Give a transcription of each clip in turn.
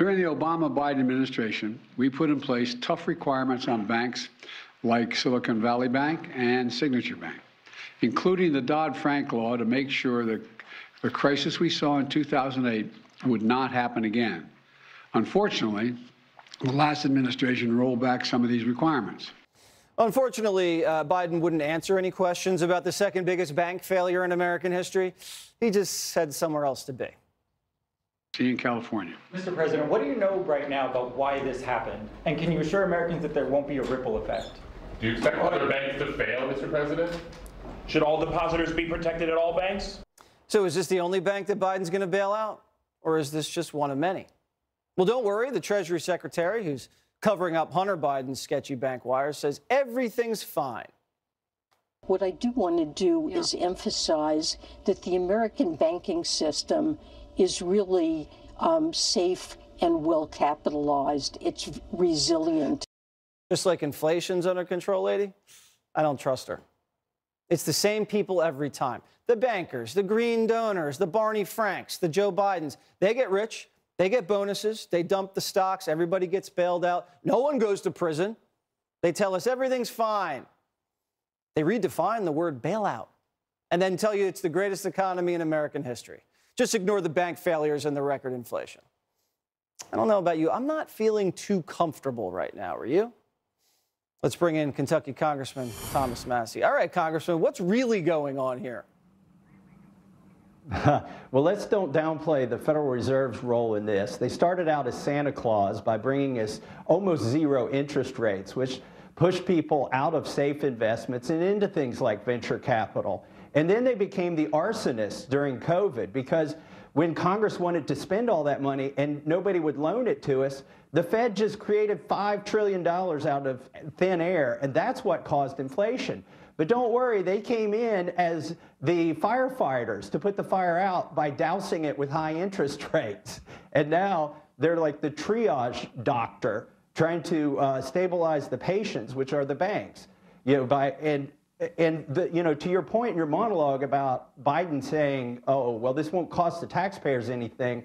During the Obama Biden administration, we put in place tough requirements on banks like Silicon Valley Bank and Signature Bank, including the Dodd Frank law to make sure that the crisis we saw in 2008 would not happen again. Unfortunately, the last administration rolled back some of these requirements. Unfortunately, uh, Biden wouldn't answer any questions about the second biggest bank failure in American history. He just had somewhere else to be. See you in California. Mr. President, what do you know right now about why this happened? And can you assure Americans that there won't be a ripple effect? Do you expect other banks to fail, Mr. President? Should all depositors be protected at all banks? So is this the only bank that Biden's going to bail out? Or is this just one of many? Well, don't worry. The Treasury Secretary, who's covering up Hunter Biden's sketchy bank wires, says everything's fine. What I do want to do yeah. is emphasize that the American banking system is really um, safe and well capitalized. It's resilient. Just like inflation's under control, lady, I don't trust her. It's the same people every time. The bankers, the green donors, the Barney Franks, the Joe Bidens. They get rich, they get bonuses, they dump the stocks, everybody gets bailed out. No one goes to prison. They tell us everything's fine. They redefine the word bailout and then tell you it's the greatest economy in American history. Just ignore the bank failures and the record inflation. I don't know about you. I'm not feeling too comfortable right now. Are you? Let's bring in Kentucky Congressman Thomas Massie. All right, Congressman, what's really going on here? well, let's don't downplay the Federal Reserve's role in this. They started out as Santa Claus by bringing us almost zero interest rates, which pushed people out of safe investments and into things like venture capital. And then they became the arsonists during COVID because when Congress wanted to spend all that money and nobody would loan it to us, the Fed just created $5 trillion out of thin air, and that's what caused inflation. But don't worry, they came in as the firefighters to put the fire out by dousing it with high interest rates. And now they're like the triage doctor trying to uh, stabilize the patients, which are the banks. You know, by, and and the, you know, to your point in your monologue about Biden saying, "Oh, well, this won't cost the taxpayers anything,"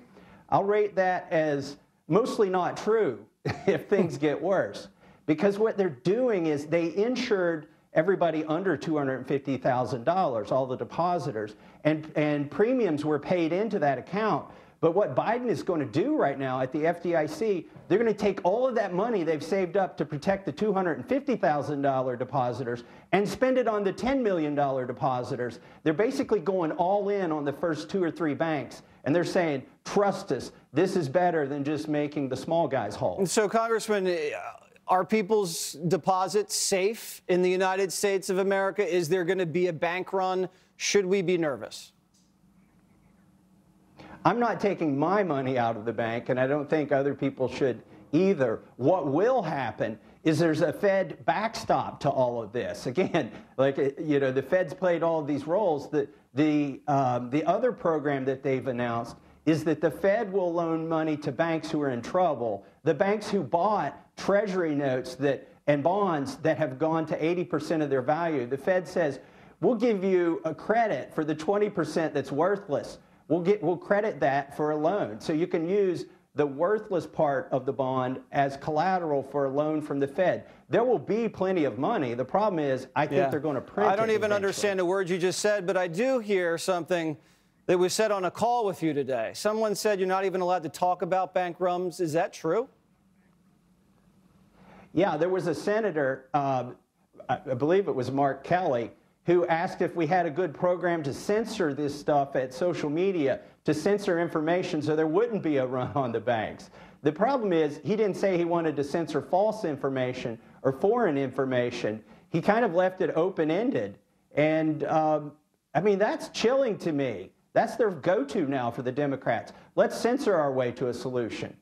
I'll rate that as mostly not true if things get worse, because what they're doing is they insured everybody under $250,000, all the depositors, and and premiums were paid into that account. But what Biden is going to do right now at the FDIC, they're going to take all of that money they've saved up to protect the $250,000 depositors and spend it on the $10 million depositors. They're basically going all in on the first two or three banks. And they're saying, trust us, this is better than just making the small guys whole. So, Congressman, uh, are people's deposits safe in the United States of America? Is there going to be a bank run? Should we be nervous? I'm not taking my money out of the bank, and I don't think other people should either. What will happen is there's a Fed backstop to all of this. Again, like, you know, the Fed's played all of these roles. The, the, um, the other program that they've announced is that the Fed will loan money to banks who are in trouble. The banks who bought treasury notes that, and bonds that have gone to 80% of their value, the Fed says, we'll give you a credit for the 20% that's worthless we'll, get, we'll credit that for a loan. So you can use the worthless part of the bond as collateral for a loan from the Fed. There will be plenty of money. The problem is, I think yeah. they're going to print. I don't even eventually. understand the words you just said, but I do hear something that was said on a call with you today. Someone said you're not even allowed to talk about bank runs. Is that true? Yeah, there was a senator, uh, I believe it was Mark Kelly, who asked if we had a good program to censor this stuff at social media, to censor information so there wouldn't be a run on the banks. The problem is, he didn't say he wanted to censor false information or foreign information. He kind of left it open ended. And um, I mean, that's chilling to me. That's their go to now for the Democrats. Let's censor our way to a solution.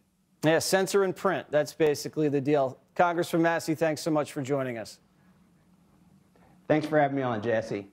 Yeah, censor and print. That's basically the deal. Congressman Massie, thanks so much for joining us. Thanks for having me on, Jesse.